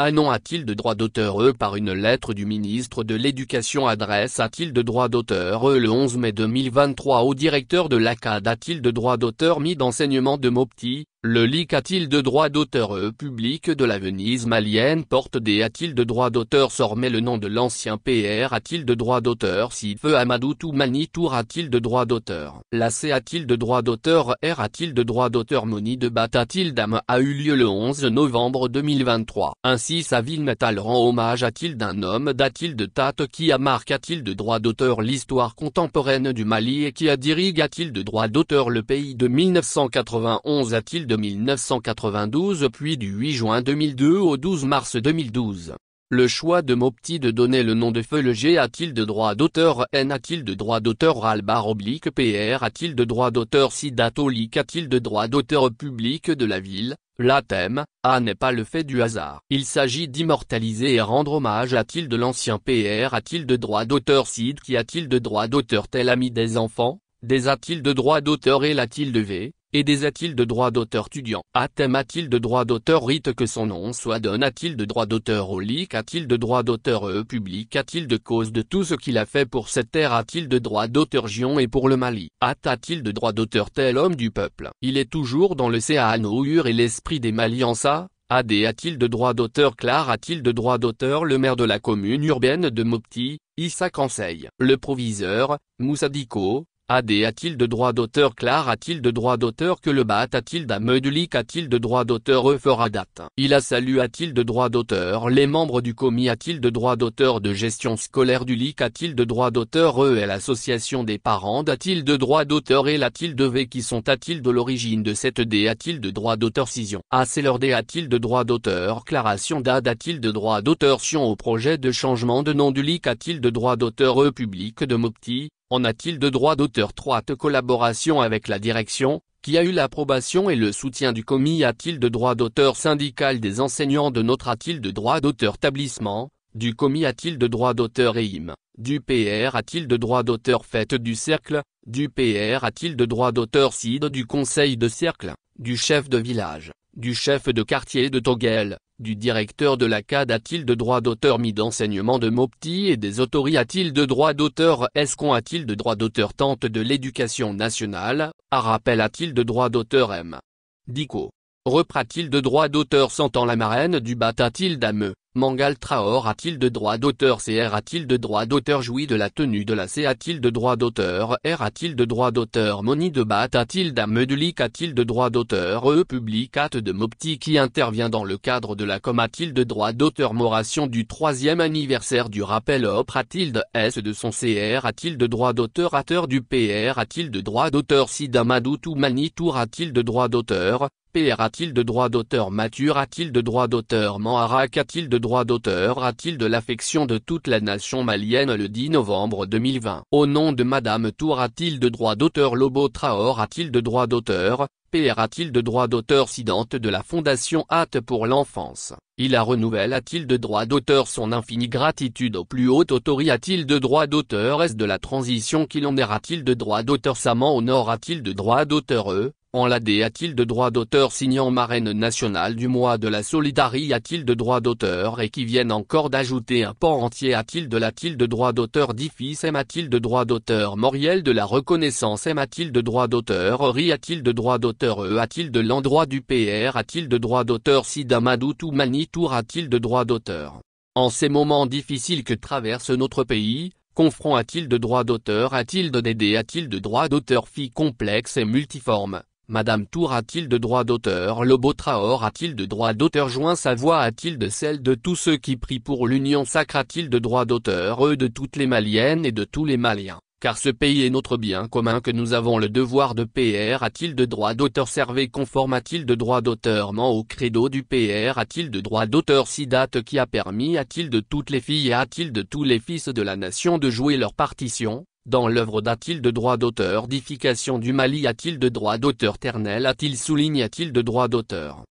Nom a-t-il de droit d'auteur E par une lettre du ministre de l'Éducation? Adresse a-t-il de droit d'auteur E le 11 mai 2023 au directeur de l'ACAD a-t-il de droit d'auteur mis d'enseignement de Mopti, le LIC a-t-il de droit d'auteur E public de la Venise malienne? Porte des a-t-il de droit d'auteur? Mais le nom de l'ancien PR a-t-il de droit d'auteur? Si Feu Amadou Toumani Tour a-t-il de droit d'auteur? La C a-t-il de droit d'auteur? R a-t-il de droit d'auteur? Moni de Bat Dame a eu lieu le 11 novembre 2023 Ainsi sa ville natale rend hommage a-t-il d'un homme? D'a-t-il de Tate? Qui a marqué a-t-il de droit d'auteur? L'histoire contemporaine du Mali et qui a dirigé a-t-il de droit d'auteur? Le pays de 1991 a-t-il de 1992 puis du 8 juin 2002 au 12 mars 2012. Le choix de Mopti de donner le nom de feu le G a-t-il de droit d'auteur N a-t-il de droit d'auteur Albar oblique PR a-t-il de droit d'auteur Sidatolique a-t-il de droit d'auteur public de la ville? La thème, A n'est pas le fait du hasard. Il s'agit d'immortaliser et rendre hommage a-t-il de l'ancien PR a-t-il de droit d'auteur Sid qui a-t-il de droit d'auteur tel ami des enfants? Des a-t-il de droit d'auteur et l'a-t-il de V? Et des a-t-il de droit d'auteur tudiant Athème a-t-il de droit d'auteur? Rite que son nom soit donne. A-t-il de droit d'auteur au a-t-il de droit d'auteur e public? A-t-il de cause de tout ce qu'il a fait pour cette terre? A-t-il de droit d'auteur Gion et pour le Mali? At a-t-il de droit d'auteur tel homme du peuple? Il est toujours dans le Céanour et l'esprit des Mali en ça AD a-t-il de droit d'auteur? Clar a-t-il de droit d'auteur? Le maire de la commune urbaine de Mopti, Issa Conseil Le proviseur, Moussadiko, AD a-t-il de droit d'auteur Clar a-t-il de droit d'auteur que le BAT a-t-il d'Amedulik a-t-il de droit d'auteur E fera date Il a salu a-t-il de droit d'auteur Les membres du commis a-t-il de droit d'auteur de gestion scolaire du LIC a-t-il de droit d'auteur E et l'association des parents a-t-il de droit d'auteur et l'a-t-il de V qui sont a-t-il de l'origine de cette D a-t-il de droit d'auteur Cision A leur D a-t-il de droit d'auteur Claration d'AD a-t-il de droit d'auteur Sion au projet de changement de nom du LIC a-t-il de droit d'auteur E public de Mopti en a-t-il de droit d'auteur 3 collaboration avec la direction, qui a eu l'approbation et le soutien du commis? A-t-il de droit d'auteur syndical des enseignants de notre? A-t-il de droit d'auteur établissement, du commis? A-t-il de droit d'auteur EIM, du PR a-t-il de droit d'auteur fête du cercle, du PR a-t-il de droit d'auteur CID du conseil de cercle, du chef de village, du chef de quartier de Toguel, du directeur de la CAD a-t-il de droit d'auteur mis d'enseignement de Mopti et des autorités a-t-il de droit d'auteur? Est-ce a-t-il de droit d'auteur? Tente de l'éducation nationale, à rappel a-t-il de droit d'auteur? M. Dico. Reprat-il de droit d'auteur sentant la marraine du bat a-t-il d'Ameux Mangal Traor a-t-il de droit d'auteur CR a-t-il de droit d'auteur jouit de la tenue de la C a-t-il de droit d'auteur R a-t-il de droit d'auteur Moni de Bat a-t-il a-t-il de droit d'auteur E publicat de Mopti qui intervient dans le cadre de la com a-t-il de droit d'auteur Moration du troisième anniversaire du rappel Opre a-t-il de S de son CR a-t-il de droit d'auteur Ateur du PR a-t-il de droit d'auteur Sidamadou Toumani Tour a-t-il de droit d'auteur PR a-t-il de droit d'auteur Mature a-t-il de droit d'auteur Manharak a-t-il de droit d'auteur A-t-il de l'affection de toute la nation malienne le 10 novembre 2020 Au nom de Madame Tour a-t-il de droit d'auteur Lobo Traor a-t-il de droit d'auteur PR a-t-il de droit d'auteur Sidante de la Fondation Hâte pour l'enfance Il a renouvelle a-t-il de droit d'auteur son infinie gratitude aux plus hautes autorités a-t-il de droit d'auteur Est-ce de la transition qu'il en a-t-il de droit d'auteur Saman au nord a-t-il de droit d'auteur E en l'AD a-t-il de droit d'auteur signant marraine nationale du mois de la solidarité a-t-il de droit d'auteur et qui viennent encore d'ajouter un pan entier a-t-il de la-t-il de droit d'auteur diffis M a-t-il de droit d'auteur Moriel de la reconnaissance M a-t-il de droit d'auteur Ri a-t-il de droit d'auteur E a-t-il de l'endroit du PR a-t-il de droit d'auteur Sidamadou ou Manitour a-t-il de droit d'auteur En ces moments difficiles que traverse notre pays, Confront a-t-il de droit d'auteur A-t-il de DD A-t-il de droit d'auteur Fille complexe et multiforme Madame Tour a-t-il de droit d'auteur? Lobo Traor a-t-il de droit d'auteur? Joint sa voix a-t-il de celle de tous ceux qui prient pour l'union sacre? A-t-il de droit d'auteur Eux de toutes les Maliennes et de tous les Maliens? Car ce pays est notre bien commun que nous avons le devoir de PR a-t-il de droit d'auteur? Servé conforme? A-t-il de droit d'auteur? Ment au credo du PR a-t-il de droit d'auteur? Si date qui a permis a-t-il de toutes les filles et a-t-il de tous les fils de la nation de jouer leur partition? Dans l'œuvre d'a-t-il de droit d'auteur? Dification du Mali a-t-il de droit d'auteur? Ternel a-t-il? Souligne a-t-il de droit d'auteur?